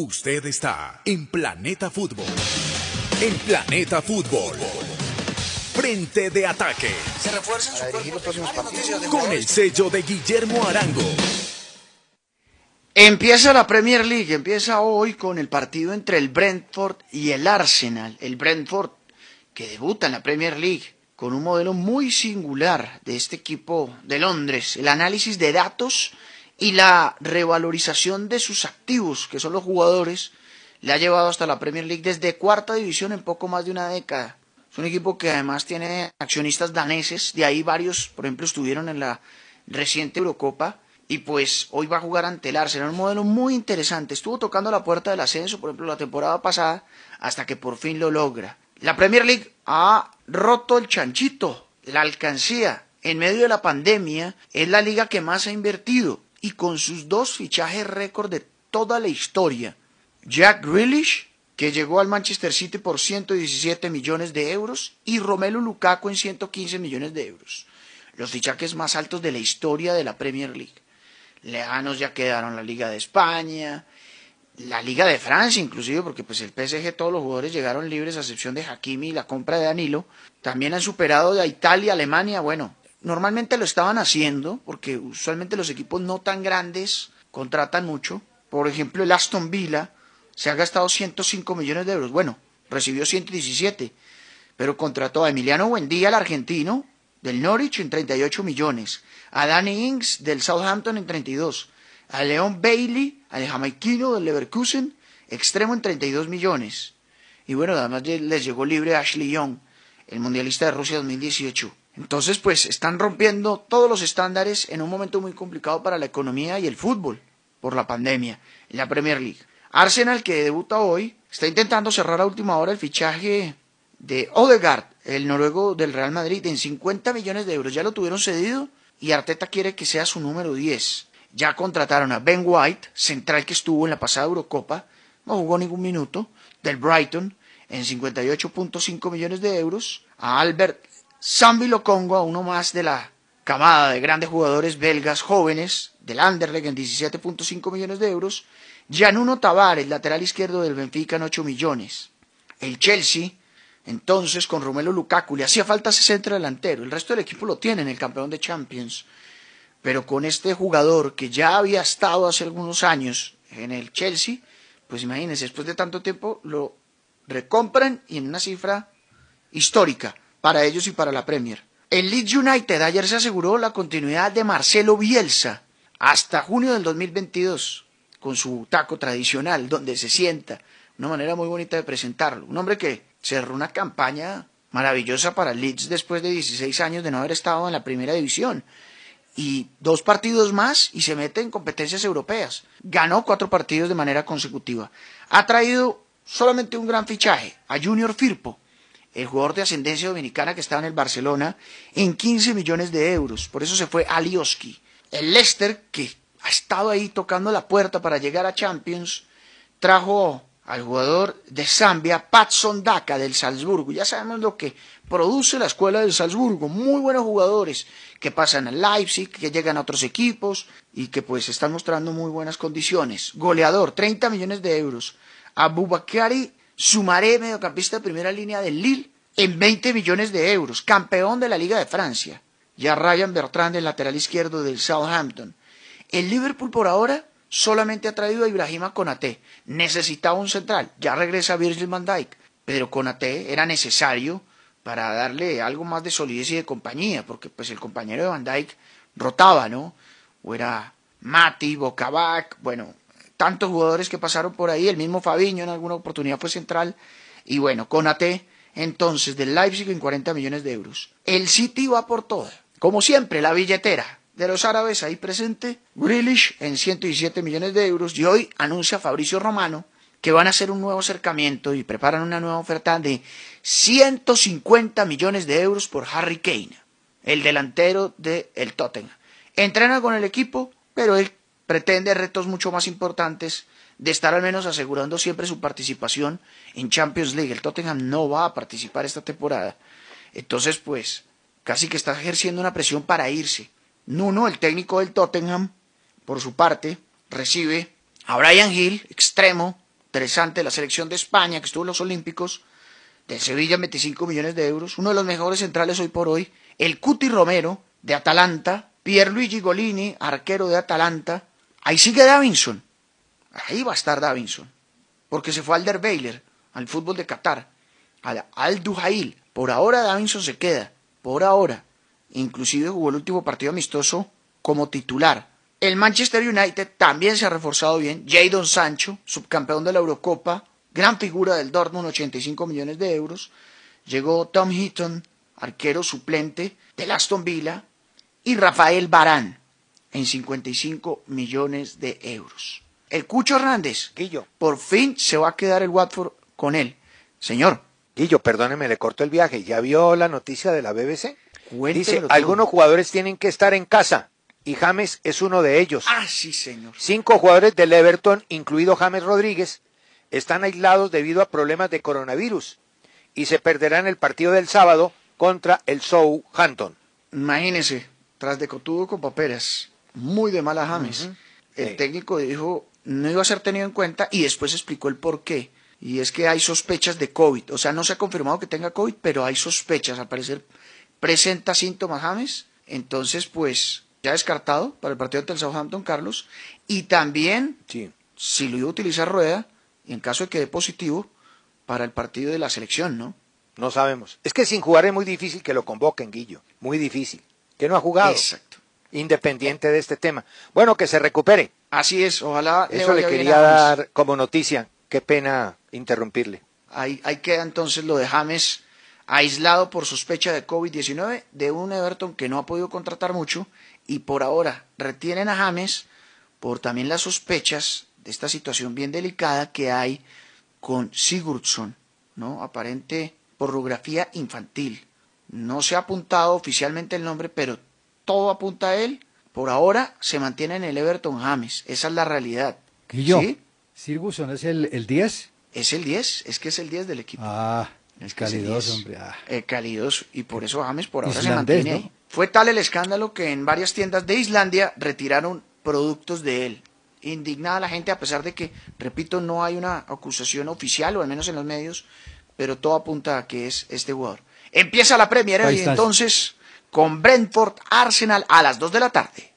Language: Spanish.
Usted está en Planeta Fútbol. En Planeta Fútbol. Frente de ataque. Se refuerzan su cuerpo Con el sello de Guillermo Arango. Empieza la Premier League, empieza hoy con el partido entre el Brentford y el Arsenal. El Brentford que debuta en la Premier League con un modelo muy singular de este equipo de Londres. El análisis de datos y la revalorización de sus activos, que son los jugadores, le ha llevado hasta la Premier League desde cuarta división en poco más de una década. Es un equipo que además tiene accionistas daneses, de ahí varios, por ejemplo, estuvieron en la reciente Eurocopa y pues hoy va a jugar ante el Arsenal, un modelo muy interesante. Estuvo tocando la puerta del ascenso, por ejemplo, la temporada pasada, hasta que por fin lo logra. La Premier League ha roto el chanchito, la alcancía. En medio de la pandemia es la liga que más ha invertido y con sus dos fichajes récord de toda la historia. Jack Grealish, que llegó al Manchester City por 117 millones de euros, y Romelu Lukaku en 115 millones de euros. Los fichajes más altos de la historia de la Premier League. Lejanos ya quedaron la Liga de España, la Liga de Francia inclusive, porque pues el PSG todos los jugadores llegaron libres a excepción de Hakimi y la compra de Danilo. También han superado a Italia, Alemania, bueno, normalmente lo estaban haciendo, porque usualmente los equipos no tan grandes contratan mucho. Por ejemplo, el Aston Villa se ha gastado 105 millones de euros. Bueno, recibió 117, pero contrató a Emiliano Buendía, el argentino, del Norwich en 38 millones, a Danny Ings del Southampton en 32, a Leon Bailey, al jamaiquino del Leverkusen, extremo en 32 millones. Y bueno, además le- les llegó libre Ashley Young, el mundialista de Rusia 2018. Entonces, pues están rompiendo todos los estándares en un momento muy complicado para la economía y el fútbol por la pandemia en la Premier League. Arsenal, que debuta hoy, está intentando cerrar a última hora el fichaje de Odegaard, el noruego del Real Madrid, en 50 millones de euros. Ya lo tuvieron cedido y Arteta quiere que sea su número 10. Ya contrataron a Ben White, central que estuvo en la pasada Eurocopa, no jugó ningún minuto, del Brighton, en 58.5 millones de euros, a Albert Sambi Lokongo, a uno más de la camada de grandes jugadores belgas jóvenes del Anderlecht en 17.5 millones de euros, Giannuno Tavares, lateral izquierdo del Benfica en 8 millones. El Chelsea, entonces con Romelu Lukaku, le hacía falta ese centro delantero, el resto del equipo lo tiene en el campeón de Champions, pero con este jugador que ya había estado hace algunos años en el Chelsea, pues imagínense, después de tanto tiempo lo recompran y en una cifra histórica para ellos y para la Premier. El Leeds United ayer se aseguró la continuidad de Marcelo Bielsa hasta junio del 2022 con su taco tradicional donde se sienta, una manera muy bonita de presentarlo. Un hombre que cerró una campaña maravillosa para Leeds después de 16 años de no haber estado en la primera división y dos partidos más y se mete en competencias europeas. Ganó cuatro partidos de manera consecutiva. Ha traído solamente un gran fichaje, a Junior Firpo, el jugador de ascendencia dominicana que estaba en el Barcelona, en 15 millones de euros. Por eso se fue Alioski. El Leicester, que ha estado ahí tocando la puerta para llegar a Champions, trajo al jugador de Zambia, Patson Daka del Salzburgo. Ya sabemos lo que produce la escuela del Salzburgo. Muy buenos jugadores que pasan al Leipzig, que llegan a otros equipos y que pues están mostrando muy buenas condiciones. Goleador, 30 millones de euros. Abubakari Sumaré, mediocampista de primera línea del Lille, en 20 millones de euros. Campeón de la Liga de Francia. Y a Ryan Bertrand, el lateral izquierdo del Southampton. El Liverpool por ahora solamente ha traído a Ibrahima Konaté. Necesitaba un central. Ya regresa Virgil van Dijk. Pero Konaté era necesario para darle algo más de solidez y de compañía, porque pues el compañero de Van Dijk rotaba, ¿no? O era Mati, Bocabac, bueno, tantos jugadores que pasaron por ahí, el mismo Fabiño en alguna oportunidad fue central, y bueno, Konaté entonces del Leipzig en 40 millones de euros. El City va por toda, como siempre, la billetera de los árabes ahí presente, Grealish en 117 millones de euros, y hoy anuncia Fabricio Romano que van a hacer un nuevo acercamiento y preparan una nueva oferta de 150 millones de euros por Harry Kane, el delantero del el Tottenham. Entrena con el equipo, pero él pretende retos mucho más importantes de estar al menos asegurando siempre su participación en Champions League. El Tottenham no va a participar esta temporada. Entonces, pues, casi que está ejerciendo una presión para irse. Nuno, el técnico del Tottenham, por su parte, recibe a Brian Hill, extremo interesante de la selección de España, que estuvo en los Olímpicos, de Sevilla 25 millones de euros, uno de los mejores centrales hoy por hoy, el Cuti Romero, de Atalanta, Pierluigi Golini, arquero de Atalanta, ahí sigue Davinson, ahí va a estar Davinson, porque se fue al Der al fútbol de Qatar, al Al Duhail, por ahora Davinson se queda, por ahora, inclusive jugó el último partido amistoso como titular, el Manchester United también se ha reforzado bien. Jadon Sancho, subcampeón de la Eurocopa, gran figura del Dortmund, 85 millones de euros. Llegó Tom Heaton, arquero suplente del Aston Villa, y Rafael Barán, en 55 millones de euros. El Cucho Hernández, Guillo. por fin se va a quedar el Watford con él. Señor. Guillo, perdóneme, le corto el viaje. ¿Ya vio la noticia de la BBC? Dice, algunos jugadores tienen que estar en casa y James es uno de ellos. Ah, sí, señor. Cinco jugadores del Everton, incluido James Rodríguez, están aislados debido a problemas de coronavirus y se perderán el partido del sábado contra el Southampton. Imagínese, tras de cotudo con paperas, muy de mala James. El técnico dijo no iba a ser tenido en cuenta y después explicó el por qué. Y es que hay sospechas de COVID. O sea, no se ha confirmado que tenga COVID, pero hay sospechas. Al parecer presenta síntomas James. Entonces, pues, ya descartado para el partido ante el Southampton, Carlos, y también, si lo iba a utilizar Rueda, y en caso de que dé positivo, para el partido de la selección, ¿no? No sabemos. Es que sin jugar es muy difícil que lo convoquen, Guillo. Muy difícil. Que no ha jugado. Exacto. Independiente de este tema. Bueno, que se recupere. Así es, ojalá. Eso le, quería dar como noticia. Qué pena interrumpirle. Ahí, ahí queda entonces lo de James aislado por sospecha de COVID-19 de un Everton que no ha podido contratar mucho y por ahora retienen a James por también las sospechas de esta situación bien delicada que hay con Sigurdsson, ¿no? Aparente pornografía infantil. No se ha apuntado oficialmente el nombre, pero todo apunta a él. Por ahora se mantiene en el Everton James. Esa es la realidad. ¿Sí? ¿Sigurdsson es el, el 10? Es el 10, es que es el 10 del equipo. Ah, es calidoso, hombre. Ah. Eh, calidoso, y por eso James por ahora se mantiene ahí. Fue tal el escándalo que en varias tiendas de Islandia retiraron productos de él. Indignada la gente, a pesar de que, repito, no hay una acusación oficial, o al menos en los medios, pero todo apunta a que es este jugador. Empieza la Premier y entonces con Brentford Arsenal a las 2 de la tarde.